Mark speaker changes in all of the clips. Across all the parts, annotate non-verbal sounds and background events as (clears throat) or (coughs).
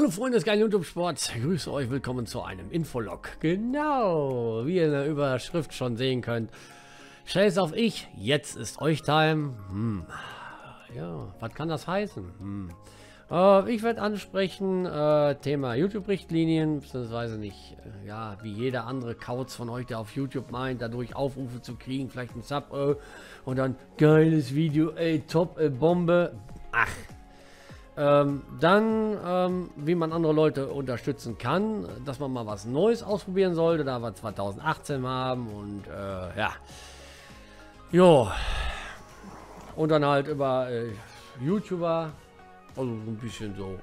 Speaker 1: Hallo Freunde des geilen YouTube-Sports, grüße euch, willkommen zu einem Infolog. Genau, wie ihr in der Überschrift schon sehen könnt. Scheiß auf ich, jetzt ist euch Time. Hm. Ja, was kann das heißen? Hm. Äh, ich werde ansprechen, äh, Thema YouTube-Richtlinien, beziehungsweise nicht, äh, ja, wie jeder andere Kauz von euch, der auf YouTube meint, dadurch Aufrufe zu kriegen, vielleicht ein Sub äh, und dann geiles Video, ey, top, äh, Bombe. Ach, ähm, dann, ähm, wie man andere Leute unterstützen kann, dass man mal was Neues ausprobieren sollte, da wir 2018 haben und äh, ja. Jo. Und dann halt über äh, YouTuber, also so ein bisschen so.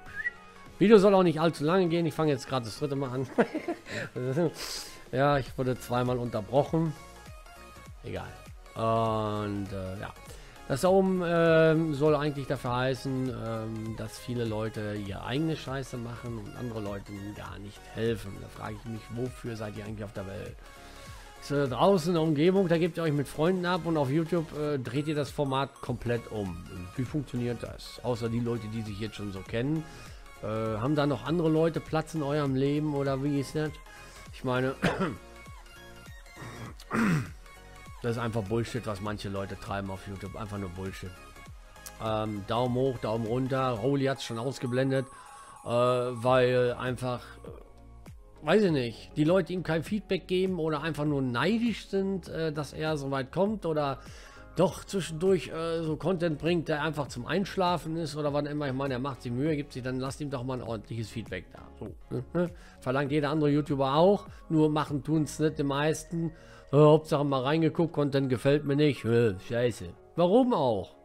Speaker 1: Video soll auch nicht allzu lange gehen, ich fange jetzt gerade das dritte Mal an. (laughs) ja, ich wurde zweimal unterbrochen. Egal. Und äh, ja. Das da oben ähm, soll eigentlich dafür heißen, ähm, dass viele Leute ihre eigene Scheiße machen und andere Leute gar nicht helfen. Da frage ich mich, wofür seid ihr eigentlich auf der Welt? Ist, draußen in der Umgebung, da gebt ihr euch mit Freunden ab und auf YouTube äh, dreht ihr das Format komplett um. Wie funktioniert das? Außer die Leute, die sich jetzt schon so kennen. Äh, haben da noch andere Leute Platz in eurem Leben oder wie ist das? Ich meine... Das ist einfach Bullshit, was manche Leute treiben auf YouTube. Einfach nur Bullshit. Ähm, Daumen hoch, Daumen runter. Roli hat es schon ausgeblendet, äh, weil einfach, äh, weiß ich nicht, die Leute ihm kein Feedback geben oder einfach nur neidisch sind, äh, dass er so weit kommt oder doch zwischendurch äh, so Content bringt, der einfach zum Einschlafen ist oder wann immer. Ich meine, er macht sich Mühe, gibt sich, dann lasst ihm doch mal ein ordentliches Feedback da. So, ne? Verlangt jeder andere YouTuber auch, nur machen tun es nicht die meisten. Äh, Hauptsache mal reingeguckt, Content gefällt mir nicht. Äh, scheiße. Warum auch?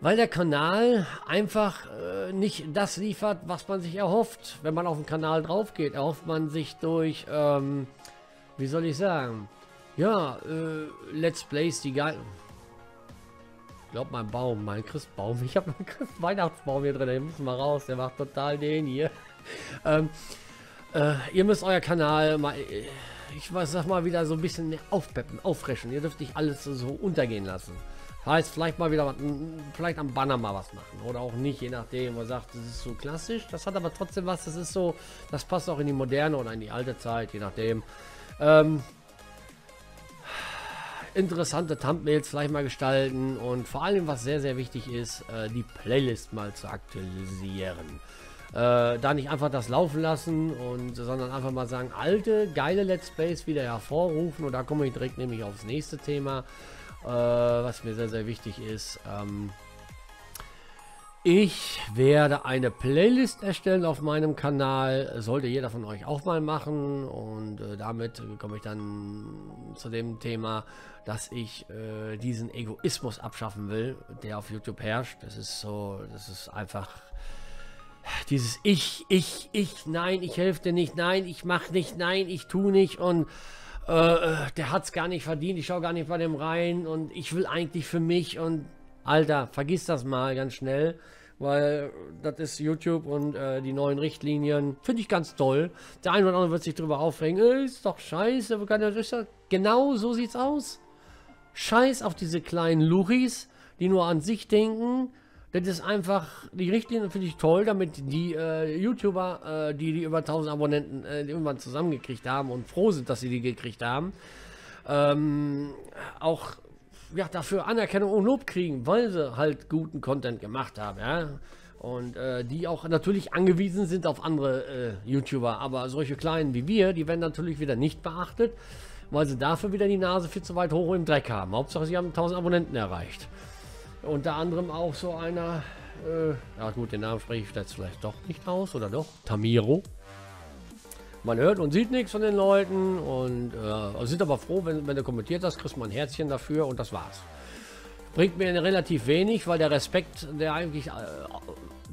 Speaker 1: Weil der Kanal einfach äh, nicht das liefert, was man sich erhofft. Wenn man auf den Kanal drauf geht, erhofft man sich durch, ähm, wie soll ich sagen, ja, äh, Let's Plays, die geil. Ich glaube, mein Baum, mein Christbaum. Ich habe einen Weihnachtsbaum hier drin. Der muss mal raus. Der macht total den hier. (laughs) ähm, äh, ihr müsst euer Kanal mal äh, ich sag mal wieder so ein bisschen aufpeppen, auffrischen. Ihr dürft nicht alles so untergehen lassen. Heißt, vielleicht mal wieder, vielleicht am Banner mal was machen. Oder auch nicht, je nachdem. Man sagt, das ist so klassisch. Das hat aber trotzdem was. Das ist so, das passt auch in die moderne oder in die alte Zeit, je nachdem. Ähm, interessante Thumbnails vielleicht mal gestalten. Und vor allem, was sehr, sehr wichtig ist, äh, die Playlist mal zu aktualisieren. Äh, da nicht einfach das laufen lassen und sondern einfach mal sagen, alte, geile Let's Plays wieder hervorrufen. Und da komme ich direkt nämlich aufs nächste Thema, äh, was mir sehr, sehr wichtig ist. Ähm, ich werde eine Playlist erstellen auf meinem Kanal. Sollte jeder von euch auch mal machen. Und äh, damit komme ich dann zu dem Thema, dass ich äh, diesen Egoismus abschaffen will, der auf YouTube herrscht. Das ist so, das ist einfach dieses Ich, ich, ich, nein, ich helfe dir nicht, nein, ich mach nicht, nein, ich tu nicht und äh, äh der hat's gar nicht verdient, ich schau gar nicht bei dem rein und ich will eigentlich für mich und Alter, vergiss das mal ganz schnell, weil das ist YouTube und äh, die neuen Richtlinien finde ich ganz toll. Der eine oder andere wird sich darüber aufregen, äh, ist doch scheiße, kann das, genau so sieht's aus. Scheiß auf diese kleinen Luris, die nur an sich denken das ist einfach, die Richtlinie finde ich toll, damit die äh, YouTuber, äh, die, die über 1000 Abonnenten äh, irgendwann zusammengekriegt haben und froh sind, dass sie die gekriegt haben, ähm, auch ja, dafür Anerkennung und Lob kriegen, weil sie halt guten Content gemacht haben, ja. Und äh, die auch natürlich angewiesen sind auf andere äh, YouTuber. Aber solche kleinen wie wir, die werden natürlich wieder nicht beachtet, weil sie dafür wieder die Nase viel zu weit hoch im Dreck haben. Hauptsache, sie haben 1000 Abonnenten erreicht. Unter anderem auch so einer, äh, ja gut, den Namen spreche ich jetzt vielleicht doch nicht aus, oder doch? Tamiro. Man hört und sieht nichts von den Leuten und äh, sind aber froh, wenn, wenn du kommentiert hast, kriegst du ein Herzchen dafür und das war's. Bringt mir relativ wenig, weil der Respekt, der eigentlich äh,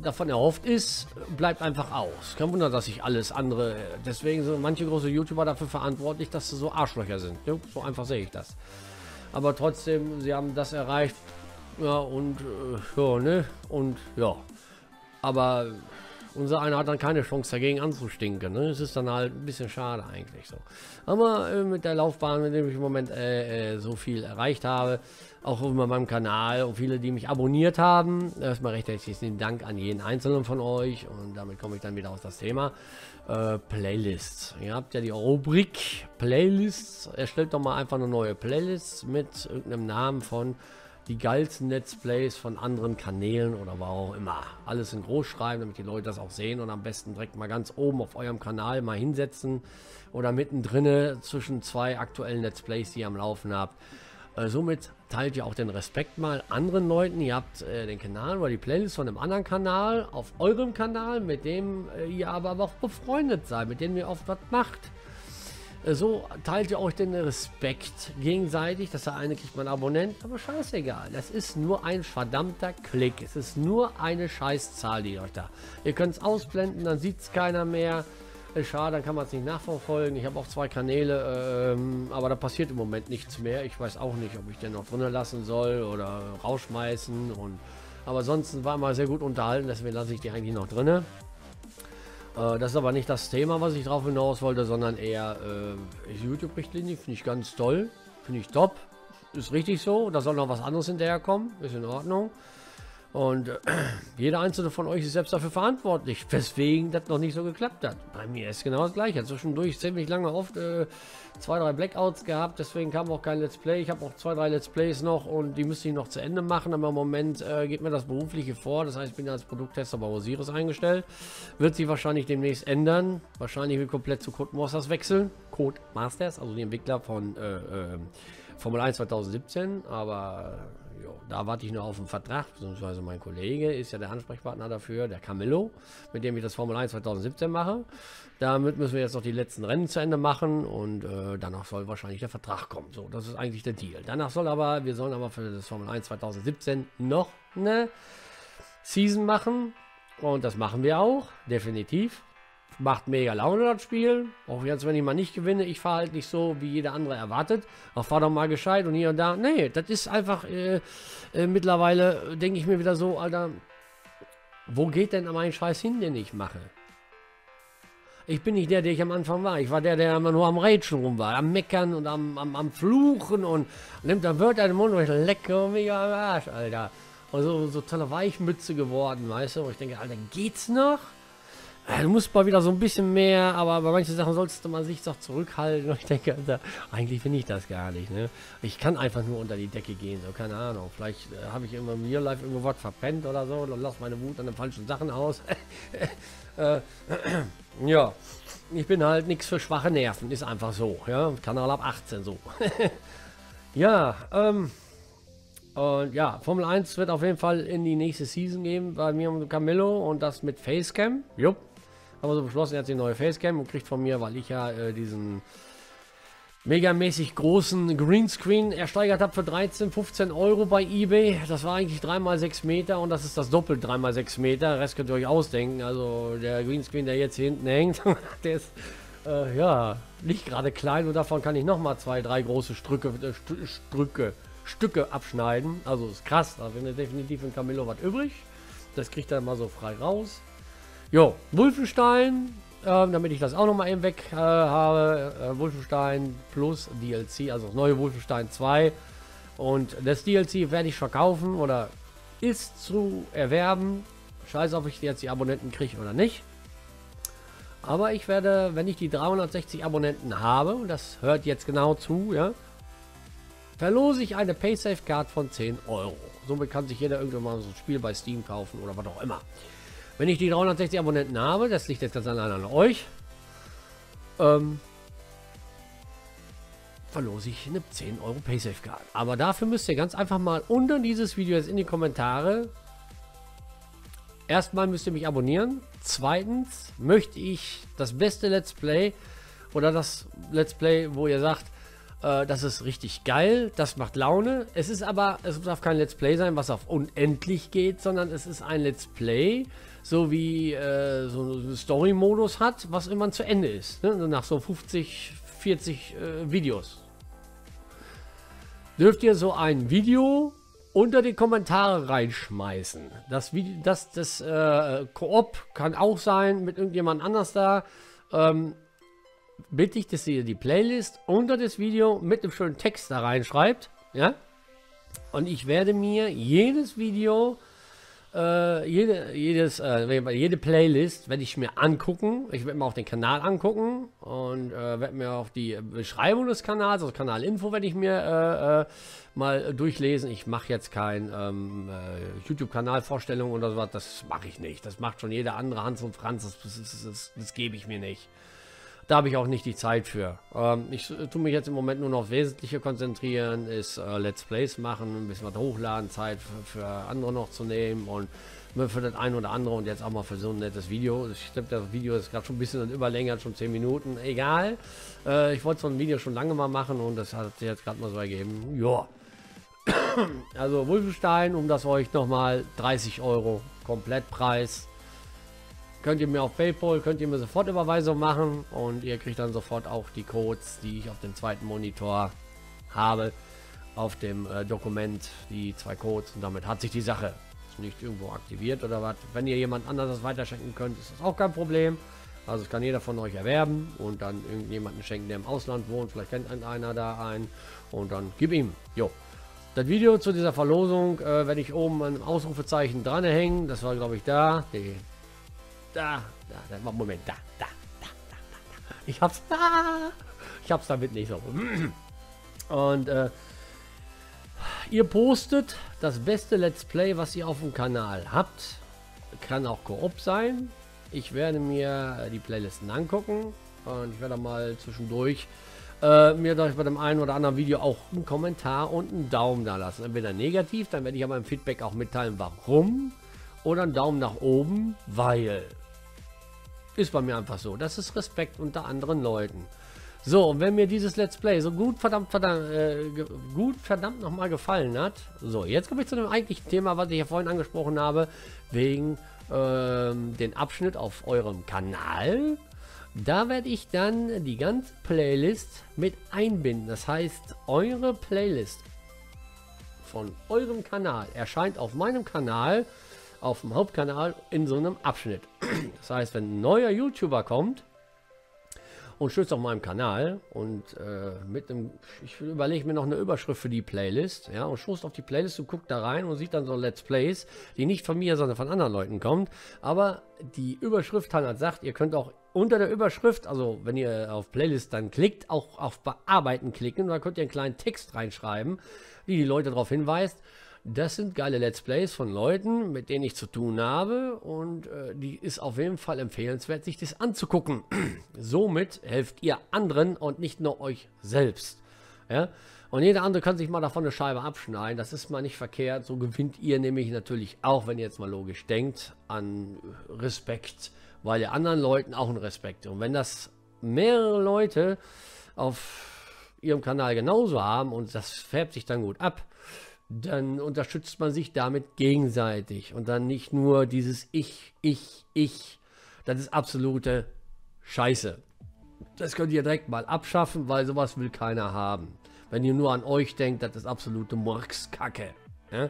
Speaker 1: davon erhofft ist, bleibt einfach aus. Kein Wunder, dass sich alles andere, deswegen sind manche große YouTuber dafür verantwortlich, dass sie so Arschlöcher sind. So einfach sehe ich das. Aber trotzdem, sie haben das erreicht, ja, und äh, ja, ne? Und ja. Aber Unser einer hat dann keine Chance dagegen anzustinken. Ne? Es ist dann halt ein bisschen schade eigentlich so. Aber äh, mit der Laufbahn, mit dem ich im Moment äh, äh, so viel erreicht habe, auch über meinem Kanal und viele, die mich abonniert haben, erstmal recht herzlichen Dank an jeden einzelnen von euch und damit komme ich dann wieder auf das Thema äh, Playlists. Ihr habt ja die Rubrik Playlists. Erstellt doch mal einfach eine neue Playlist mit irgendeinem Namen von die geilsten Let's Plays von anderen Kanälen oder wo auch immer. Alles in groß schreiben, damit die Leute das auch sehen und am besten direkt mal ganz oben auf eurem Kanal mal hinsetzen oder mittendrin zwischen zwei aktuellen Let's Plays, die ihr am Laufen habt. Äh, somit teilt ihr auch den Respekt mal anderen Leuten. Ihr habt äh, den Kanal oder die Playlist von einem anderen Kanal auf eurem Kanal, mit dem äh, ihr aber auch befreundet seid, mit dem ihr oft was macht. Äh, so teilt ihr euch den Respekt gegenseitig. dass der eine kriegt mal Abonnent, aber scheißegal. Das ist nur ein verdammter Klick. Es ist nur eine Scheißzahl, die euch da. Ihr könnt es ausblenden, dann sieht es keiner mehr. Ist schade, dann kann man es nicht nachverfolgen. Ich habe auch zwei Kanäle, ähm, aber da passiert im Moment nichts mehr. Ich weiß auch nicht, ob ich den noch drinnen lassen soll oder rausschmeißen. Und, aber sonst war mal sehr gut unterhalten, deswegen lasse ich die eigentlich noch drinnen. Äh, das ist aber nicht das Thema, was ich drauf hinaus wollte, sondern eher äh, YouTube-Richtlinie. Finde ich ganz toll. Finde ich top. Ist richtig so. Da soll noch was anderes hinterherkommen. Ist in Ordnung. Und äh, jeder einzelne von euch ist selbst dafür verantwortlich, weswegen das noch nicht so geklappt hat. Bei mir ist genau das gleiche. Zwischendurch ziemlich lange oft äh, zwei, drei Blackouts gehabt, deswegen kam auch kein Let's Play. Ich habe auch zwei, drei Let's Plays noch und die müsste ich noch zu Ende machen, aber im Moment äh, geht mir das Berufliche vor. Das heißt, ich bin als Produkttester bei Osiris eingestellt. Wird sich wahrscheinlich demnächst ändern. Wahrscheinlich will komplett zu Codemasters wechseln. Codemasters, also die Entwickler von äh, äh, Formel 1 2017, aber jo, da warte ich nur auf einen Vertrag, beziehungsweise mein Kollege ist ja der Ansprechpartner dafür, der Camillo, mit dem ich das Formel 1 2017 mache. Damit müssen wir jetzt noch die letzten Rennen zu Ende machen und äh, danach soll wahrscheinlich der Vertrag kommen. So, das ist eigentlich der Deal. Danach soll aber, wir sollen aber für das Formel 1 2017 noch eine Season machen und das machen wir auch, definitiv. Macht mega Laune das Spiel. Auch jetzt, wenn ich mal nicht gewinne, ich fahre halt nicht so, wie jeder andere erwartet. Auch fahr doch mal gescheit und hier und da. Nee, das ist einfach äh, äh, mittlerweile, denke ich mir wieder so, Alter, wo geht denn mein Scheiß hin, den ich mache? Ich bin nicht der, der ich am Anfang war. Ich war der, der immer nur am Rätschen rum war, am Meckern und am, am, am Fluchen und nimmt dann Wörter in den Mund und ich lecke mega am Arsch, Alter. Und so, so tolle Weichmütze geworden, weißt du? Und ich denke, Alter, geht's noch? Du musst mal wieder so ein bisschen mehr, aber bei manchen Sachen solltest du mal sich doch zurückhalten. (laughs) Und ich denke, Alter, eigentlich finde ich das gar nicht. Ne? Ich kann einfach nur unter die Decke gehen, so keine Ahnung. Vielleicht äh, habe ich immer im Real Life irgendwo was verpennt oder so und lasse meine Wut an den falschen Sachen aus. (laughs) äh, (clears throat) ja, ich bin halt nichts für schwache Nerven, ist einfach so. Ja, Kanal ab 18 so. (laughs) ja, ähm. Und ja, Formel 1 wird auf jeden Fall in die nächste Season gehen bei mir und Camillo und das mit Facecam. Jupp haben wir so beschlossen, er hat die neue Facecam und kriegt von mir, weil ich ja äh, diesen megamäßig großen Greenscreen ersteigert habe für 13, 15 Euro bei eBay. Das war eigentlich 3x6 Meter und das ist das doppelt 3x6 Meter. Rest könnt ihr euch ausdenken. Also der Greenscreen, der jetzt hier hinten hängt, (laughs) der ist äh, ja nicht gerade klein und davon kann ich nochmal zwei, drei große Strücke, äh, Strücke, Stücke abschneiden. Also ist krass, da ich definitiv in Camillo was übrig. Das kriegt er mal so frei raus. Jo, Wolfenstein, ähm, damit ich das auch nochmal eben weg äh, habe. Äh, Wolfenstein plus DLC, also das neue Wolfenstein 2. Und das DLC werde ich verkaufen oder ist zu erwerben. Scheiße, ob ich jetzt die Abonnenten kriege oder nicht. Aber ich werde, wenn ich die 360 Abonnenten habe, und das hört jetzt genau zu, ja, verlose ich eine Paysafe-Card von 10 Euro. Somit kann sich jeder irgendwann mal so ein Spiel bei Steam kaufen oder was auch immer. Wenn ich die 360 Abonnenten habe, das liegt jetzt ganz allein an euch, ähm, verlose ich eine 10 Euro Paysafe Card. Aber dafür müsst ihr ganz einfach mal unter dieses Video jetzt in die Kommentare Erstmal müsst ihr mich abonnieren. Zweitens möchte ich das beste Let's Play oder das Let's Play, wo ihr sagt, äh, das ist richtig geil, das macht Laune. Es ist aber, es darf kein Let's Play sein, was auf unendlich geht, sondern es ist ein Let's Play, so wie äh, so einen Story-Modus hat, was immer zu Ende ist. Ne? Nach so 50, 40 äh, Videos. Dürft ihr so ein Video unter die Kommentare reinschmeißen. Das, das, das äh, Koop kann auch sein mit irgendjemand anders da. Ähm, bitte ich, dass ihr die Playlist unter das Video mit einem schönen Text da reinschreibt. Ja? Und ich werde mir jedes Video äh, jede, jedes, äh, jede Playlist werde ich mir angucken. Ich werde mir auch den Kanal angucken und äh, werde mir auch die Beschreibung des Kanals, also Kanalinfo, werde ich mir äh, äh, mal durchlesen. Ich mache jetzt kein ähm, äh, YouTube-Kanal-Vorstellung oder sowas. Das mache ich nicht. Das macht schon jeder andere Hans und Franz. Das, das, das, das gebe ich mir nicht. Da habe ich auch nicht die Zeit für. Ähm, ich tue mich jetzt im Moment nur noch Wesentliche konzentrieren, ist äh, Let's Plays machen, ein bisschen was hochladen, Zeit für, für andere noch zu nehmen und für das ein oder andere und jetzt auch mal für so ein nettes Video. Ich glaube, das Video ist gerade schon ein bisschen überlängt, hat schon 10 Minuten. Egal. Äh, ich wollte so ein Video schon lange mal machen und das hat sich jetzt gerade mal so ergeben. Ja. (coughs) Also Wolfenstein, um das euch nochmal 30 Euro Komplettpreis könnt ihr mir auf PayPal, könnt ihr mir sofort Überweisung machen und ihr kriegt dann sofort auch die Codes, die ich auf dem zweiten Monitor habe, auf dem äh, Dokument, die zwei Codes und damit hat sich die Sache ist nicht irgendwo aktiviert oder was. Wenn ihr jemand anderes weiterschenken könnt, ist das auch kein Problem. Also es kann jeder von euch erwerben und dann irgendjemanden schenken, der im Ausland wohnt. Vielleicht kennt einer da einen und dann gib ihm. Jo. Das Video zu dieser Verlosung äh, werde ich oben ein Ausrufezeichen dranhängen. Das war glaube ich da. Die da, da, da, Moment, da, da, da, da, da. Ich hab's, da. Ich hab's damit nicht so. Und äh, ihr postet das beste Let's Play, was ihr auf dem Kanal habt. Kann auch Koop sein. Ich werde mir die Playlisten angucken und ich werde mal zwischendurch äh, mir bei dem einen oder anderen Video auch einen Kommentar und einen Daumen da lassen. Entweder negativ, dann werde ich aber im Feedback auch mitteilen, warum. Oder einen Daumen nach oben, weil. Ist bei mir einfach so. Das ist Respekt unter anderen Leuten. So, und wenn mir dieses Let's Play so gut verdammt, verdammt, äh, gut verdammt nochmal gefallen hat. So, jetzt komme ich zu dem eigentlichen Thema, was ich ja vorhin angesprochen habe, wegen ähm, den Abschnitt auf eurem Kanal. Da werde ich dann die ganze Playlist mit einbinden. Das heißt, eure Playlist von eurem Kanal erscheint auf meinem Kanal auf dem Hauptkanal in so einem Abschnitt. (clears throat) Das heißt, wenn ein neuer YouTuber kommt und stößt auf meinem Kanal und äh, mit einem, ich überlege mir noch eine Überschrift für die Playlist, ja, und stoßt auf die Playlist und guckt da rein und sieht dann so Let's Plays, die nicht von mir, sondern von anderen Leuten kommt, aber die Überschrift halt sagt, ihr könnt auch unter der Überschrift, also wenn ihr auf Playlist dann klickt, auch auf Bearbeiten klicken, da könnt ihr einen kleinen Text reinschreiben, die die Leute darauf hinweist, das sind geile Let's Plays von Leuten, mit denen ich zu tun habe und äh, die ist auf jeden Fall empfehlenswert, sich das anzugucken. (clears throat) Somit helft ihr anderen und nicht nur euch selbst. Ja? Und jeder andere kann sich mal davon eine Scheibe abschneiden. Das ist mal nicht verkehrt. So gewinnt ihr nämlich natürlich auch, wenn ihr jetzt mal logisch denkt, an Respekt, weil ihr anderen Leuten auch einen Respekt. Und wenn das mehrere Leute auf ihrem Kanal genauso haben und das färbt sich dann gut ab, dann unterstützt man sich damit gegenseitig und dann nicht nur dieses Ich, Ich, Ich. Das ist absolute Scheiße. Das könnt ihr direkt mal abschaffen, weil sowas will keiner haben. Wenn ihr nur an euch denkt, das ist absolute Murkskacke. Ja?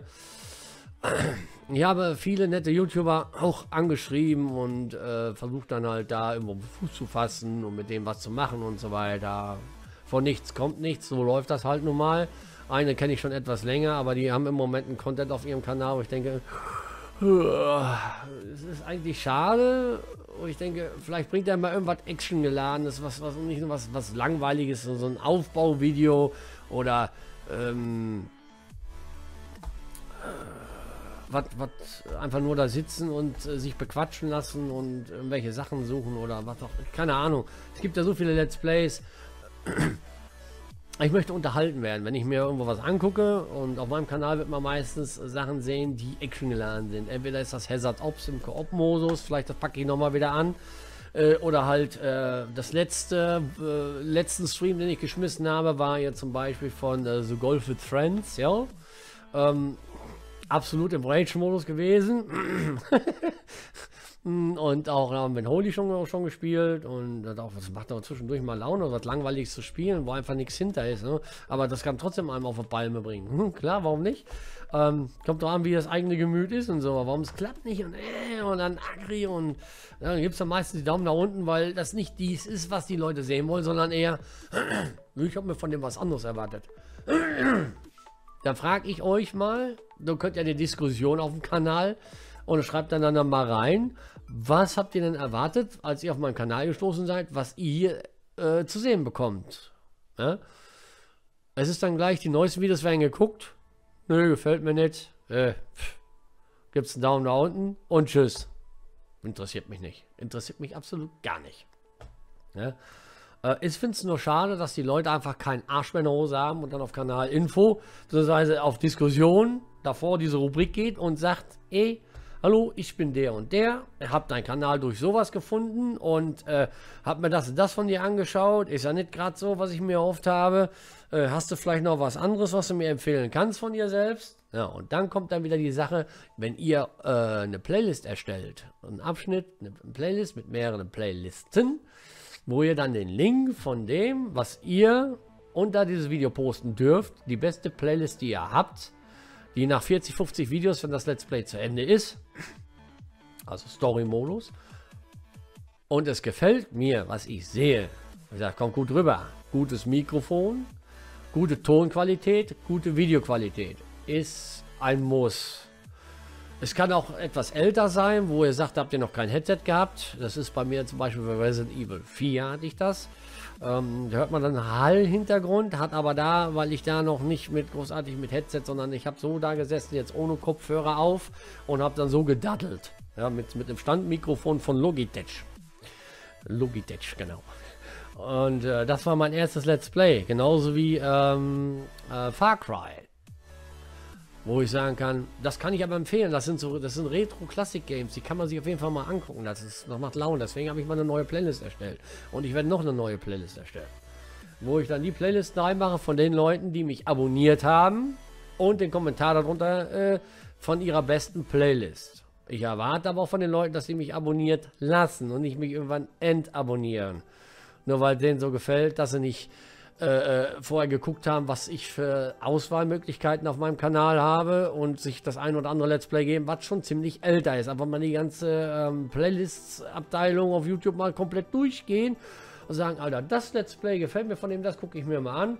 Speaker 1: Ich habe viele nette YouTuber auch angeschrieben und äh, versucht dann halt da irgendwo Fuß zu fassen und mit dem was zu machen und so weiter. Von nichts kommt nichts, so läuft das halt nun mal. Eine kenne ich schon etwas länger, aber die haben im Moment einen Content auf ihrem Kanal, wo ich denke, (sighs) es ist eigentlich schade. Und ich denke, vielleicht bringt er mal irgendwas Action geladenes, was, was nicht nur was, was langweiliges, so, so ein Aufbauvideo oder ähm, was, was einfach nur da sitzen und äh, sich bequatschen lassen und irgendwelche Sachen suchen oder was auch, keine Ahnung. Es gibt ja so viele Let's Plays ich möchte unterhalten werden. Wenn ich mir irgendwo was angucke und auf meinem Kanal wird man meistens Sachen sehen, die actiongeladen sind. Entweder ist das Hazard Ops im Koop-Modus, vielleicht das packe ich nochmal wieder an. Äh, oder halt äh, das letzte, äh, letzten Stream, den ich geschmissen habe, war ja zum Beispiel von äh, The Golf with Friends, ja. Ähm, absolut im Rage-Modus gewesen. (laughs) Und auch ja, mit Holy schon, schon gespielt und das auch, das macht auch zwischendurch mal Laune, was langweilig zu spielen, wo einfach nichts hinter ist. Ne? Aber das kann trotzdem einem auf die Palme bringen. Hm, klar, warum nicht? Ähm, kommt doch an, wie das eigene Gemüt ist und so. Warum es klappt nicht und äh, und dann Agri und ja, dann gibt es dann meistens die Daumen nach unten, weil das nicht dies ist, was die Leute sehen wollen, sondern eher, (clears throat) ich habe mir von dem was anderes erwartet. (clears throat) dann frage ich euch mal, du könnt ja eine Diskussion auf dem Kanal und schreibt dann, dann mal rein, was habt ihr denn erwartet, als ihr auf meinen Kanal gestoßen seid, was ihr äh, zu sehen bekommt. Ja? Es ist dann gleich, die neuesten Videos werden geguckt. Nö, gefällt mir nicht. Äh, Gibt es einen Daumen nach unten und tschüss. Interessiert mich nicht. Interessiert mich absolut gar nicht. Ja? Äh, ich finde es nur schade, dass die Leute einfach keinen Arsch mehr in der Hose haben und dann auf Kanal Info, beziehungsweise auf Diskussion davor diese Rubrik geht und sagt, ey, hallo, ich bin der und der, hab deinen Kanal durch sowas gefunden und äh, hab mir das und das von dir angeschaut, ist ja nicht gerade so, was ich mir erhofft habe. Äh, hast du vielleicht noch was anderes, was du mir empfehlen kannst von dir selbst? Ja, und dann kommt dann wieder die Sache, wenn ihr äh, eine Playlist erstellt, einen Abschnitt, eine Playlist mit mehreren Playlisten, wo ihr dann den Link von dem, was ihr unter dieses Video posten dürft, die beste Playlist, die ihr habt, die nach 40, 50 Videos, wenn das Let's Play zu Ende ist, also Story-Modus, und es gefällt mir, was ich sehe, ich sage, kommt gut rüber, gutes Mikrofon, gute Tonqualität, gute Videoqualität, ist ein Muss. Es kann auch etwas älter sein, wo ihr sagt, habt ihr noch kein Headset gehabt. Das ist bei mir zum Beispiel bei Resident Evil 4 hatte ich das. Ähm, da hört man dann Hall-Hintergrund, hat aber da, weil ich da noch nicht mit großartig mit Headset, sondern ich habe so da gesessen, jetzt ohne Kopfhörer auf und habe dann so gedattelt. Ja, mit, mit dem Standmikrofon von Logitech. Logitech, genau. Und äh, das war mein erstes Let's Play, genauso wie ähm, äh, Far Cry wo ich sagen kann, das kann ich aber empfehlen. Das sind so, das sind Retro-Classic-Games, die kann man sich auf jeden Fall mal angucken. Das, ist, das macht Laune. Deswegen habe ich mal eine neue Playlist erstellt. Und ich werde noch eine neue Playlist erstellen. Wo ich dann die Playlist reinmache von den Leuten, die mich abonniert haben und den Kommentar darunter äh, von ihrer besten Playlist. Ich erwarte aber auch von den Leuten, dass sie mich abonniert lassen und nicht mich irgendwann entabonnieren. Nur weil denen so gefällt, dass sie nicht äh, äh, vorher geguckt haben, was ich für Auswahlmöglichkeiten auf meinem Kanal habe und sich das ein oder andere Let's Play geben, was schon ziemlich älter ist. Einfach mal die ganze ähm, Playlists-Abteilung auf YouTube mal komplett durchgehen und sagen, Alter, das Let's Play gefällt mir von dem, das gucke ich mir mal an.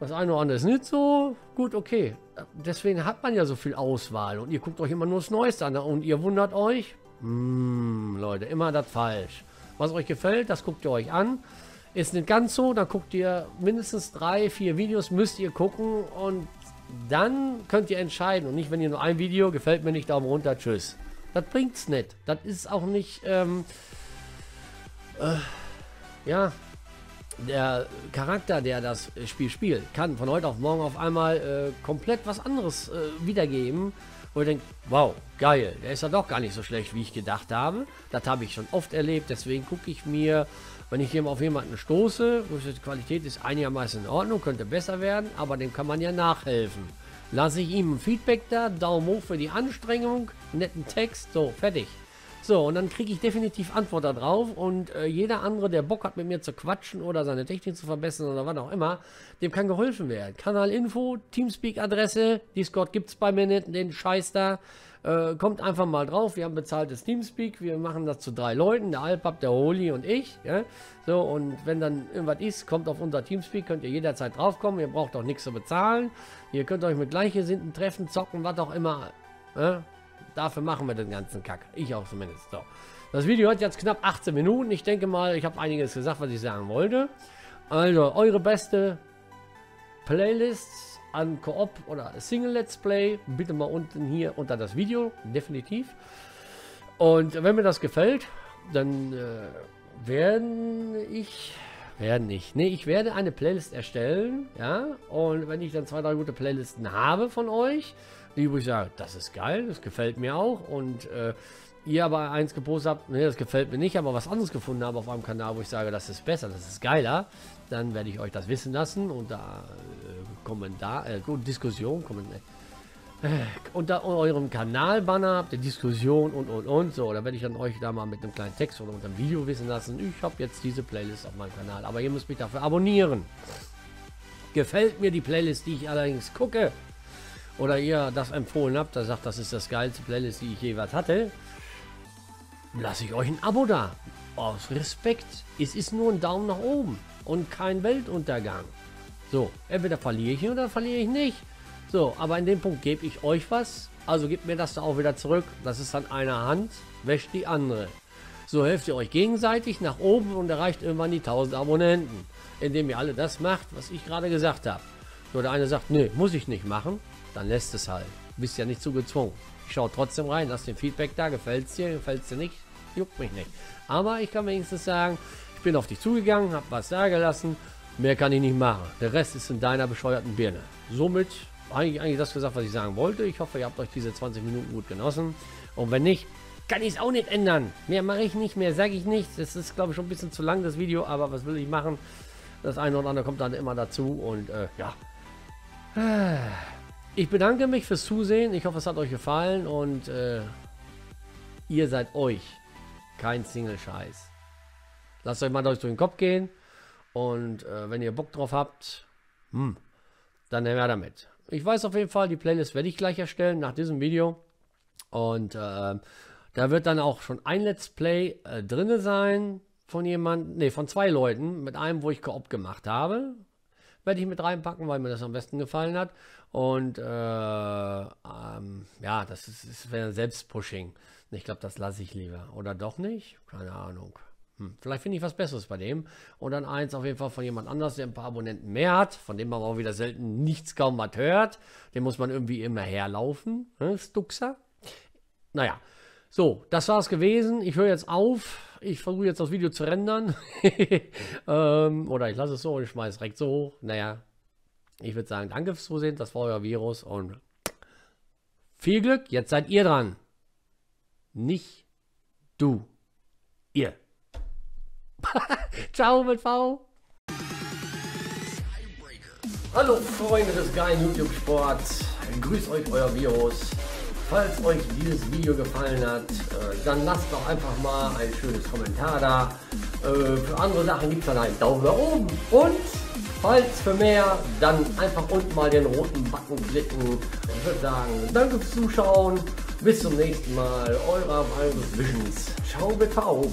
Speaker 1: Das eine oder andere ist nicht so gut, okay. Deswegen hat man ja so viel Auswahl und ihr guckt euch immer nur das Neueste an und ihr wundert euch, hm, Leute, immer das falsch. Was euch gefällt, das guckt ihr euch an. Ist nicht ganz so, da guckt ihr mindestens drei, vier Videos, müsst ihr gucken und dann könnt ihr entscheiden. Und nicht, wenn ihr nur ein Video, gefällt mir nicht, Daumen runter, tschüss. Das bringt's nicht. Das ist auch nicht, ähm, äh, ja, der Charakter, der das Spiel spielt, kann von heute auf morgen auf einmal äh, komplett was anderes äh, wiedergeben. Wo ihr denkt, wow, geil, der ist ja doch gar nicht so schlecht, wie ich gedacht habe. Das habe ich schon oft erlebt, deswegen gucke ich mir wenn ich hier auf jemanden stoße, die Qualität ist einigermaßen in Ordnung, könnte besser werden, aber dem kann man ja nachhelfen. Lasse ich ihm Feedback da, Daumen hoch für die Anstrengung, netten Text, so, fertig. So, und dann kriege ich definitiv Antwort darauf und äh, jeder andere, der Bock hat, mit mir zu quatschen oder seine Technik zu verbessern oder was auch immer, dem kann geholfen werden. Kanalinfo, Teamspeak-Adresse, Discord gibt es bei mir nicht, den Scheiß da. Äh, kommt einfach mal drauf. Wir haben bezahltes Teamspeak. Wir machen das zu drei Leuten. Der Alpab, der Holy und ich. Ja? So, und wenn dann irgendwas ist, kommt auf unser Teamspeak. Könnt ihr jederzeit draufkommen. Ihr braucht auch nichts zu bezahlen. Ihr könnt euch mit Gleichgesinnten treffen, zocken, was auch immer. Ja? Dafür machen wir den ganzen Kack. Ich auch zumindest. So. Das Video hat jetzt knapp 18 Minuten. Ich denke mal, ich habe einiges gesagt, was ich sagen wollte. Also, eure beste Playlists an Koop oder Single Let's Play, bitte mal unten hier unter das Video, definitiv. Und wenn mir das gefällt, dann äh, werden ich, werden ich, nee, ich werde eine Playlist erstellen, ja, und wenn ich dann zwei, drei gute Playlisten habe von euch, die wo ich sage, das ist geil, das gefällt mir auch. Und äh, ihr aber eins gepostet habt, nee, das gefällt mir nicht, aber was anderes gefunden habe auf eurem Kanal, wo ich sage, das ist besser, das ist geiler, dann werde ich euch das wissen lassen. Und da äh, Kommentar, äh, Diskussion, Kommentar, unter eurem Kanalbanner habt ihr Diskussion und und und so. Da werde ich dann euch da mal mit einem kleinen Text oder unter einem Video wissen lassen. Ich habe jetzt diese Playlist auf meinem Kanal, aber ihr müsst mich dafür abonnieren. Gefällt mir die Playlist, die ich allerdings gucke, oder ihr das empfohlen habt, da sagt, das ist das geilste Playlist, die ich jeweils hatte, lasse ich euch ein Abo da. Aus Respekt. Es ist nur ein Daumen nach oben und kein Weltuntergang. So, entweder verliere ich oder verliere ich nicht. So, aber in dem Punkt gebe ich euch was. Also gebt mir das da auch wieder zurück. Das ist an einer Hand, wäscht die andere. So helft ihr euch gegenseitig nach oben und erreicht irgendwann die 1000 Abonnenten. Indem ihr alle das macht, was ich gerade gesagt habe. So, der eine sagt, nee, muss ich nicht machen. Dann lässt es halt. Bist ja nicht zu gezwungen. Ich schaue trotzdem rein, lass den Feedback da. Gefällt es dir, gefällt es dir nicht? Juckt mich nicht. Aber ich kann wenigstens sagen, ich bin auf dich zugegangen, habe was da gelassen. Mehr kann ich nicht machen. Der Rest ist in deiner bescheuerten Birne. Somit eigentlich, eigentlich das gesagt, was ich sagen wollte. Ich hoffe, ihr habt euch diese 20 Minuten gut genossen. Und wenn nicht, kann ich es auch nicht ändern. Mehr mache ich nicht, mehr sage ich nichts. Es ist, glaube ich, schon ein bisschen zu lang, das Video, aber was will ich machen? Das eine oder andere kommt dann immer dazu und äh, ja. Ich bedanke mich fürs Zusehen. Ich hoffe, es hat euch gefallen und äh, ihr seid euch. Kein Single-Scheiß. Lasst euch mal durch den Kopf gehen und äh, wenn ihr Bock drauf habt, hm, dann nehmen wir damit. Ich weiß auf jeden Fall, die Playlist werde ich gleich erstellen nach diesem Video. Und äh, da wird dann auch schon ein Let's Play äh, drin sein von jemandem, ne, von zwei Leuten, mit einem, wo ich Koop gemacht habe. Werde ich mit reinpacken, weil mir das am besten gefallen hat. Und äh, ähm, ja, das ist, ist Selbstpushing. Ich glaube, das lasse ich lieber. Oder doch nicht? Keine Ahnung. Hm, vielleicht finde ich was Besseres bei dem. Und dann eins auf jeden Fall von jemand anders, der ein paar Abonnenten mehr hat, von dem man auch wieder selten nichts kaum was hört. Den muss man irgendwie immer herlaufen. Ne? Stuxer. Naja. So, das war es gewesen. Ich höre jetzt auf. Ich versuche jetzt das Video zu rendern. (laughs) ähm, oder ich lasse es so und schmeiße es direkt so hoch. Naja, ich würde sagen, danke fürs Zusehen. Das war euer Virus und viel Glück. Jetzt seid ihr dran. Nicht du. Ihr. (laughs) Ciao mit V. Hallo Freunde des geilen YouTube-Sports. Grüßt euch euer Virus. Falls euch dieses Video gefallen hat, äh, dann lasst doch einfach mal ein schönes Kommentar da. Äh, für andere Sachen gibt es dann einen Daumen nach oben. Und falls für mehr, dann einfach unten mal den roten Button klicken. Ich würde sagen, danke fürs Zuschauen. Bis zum nächsten Mal. Euer Virus Visions. Ciao, mit V.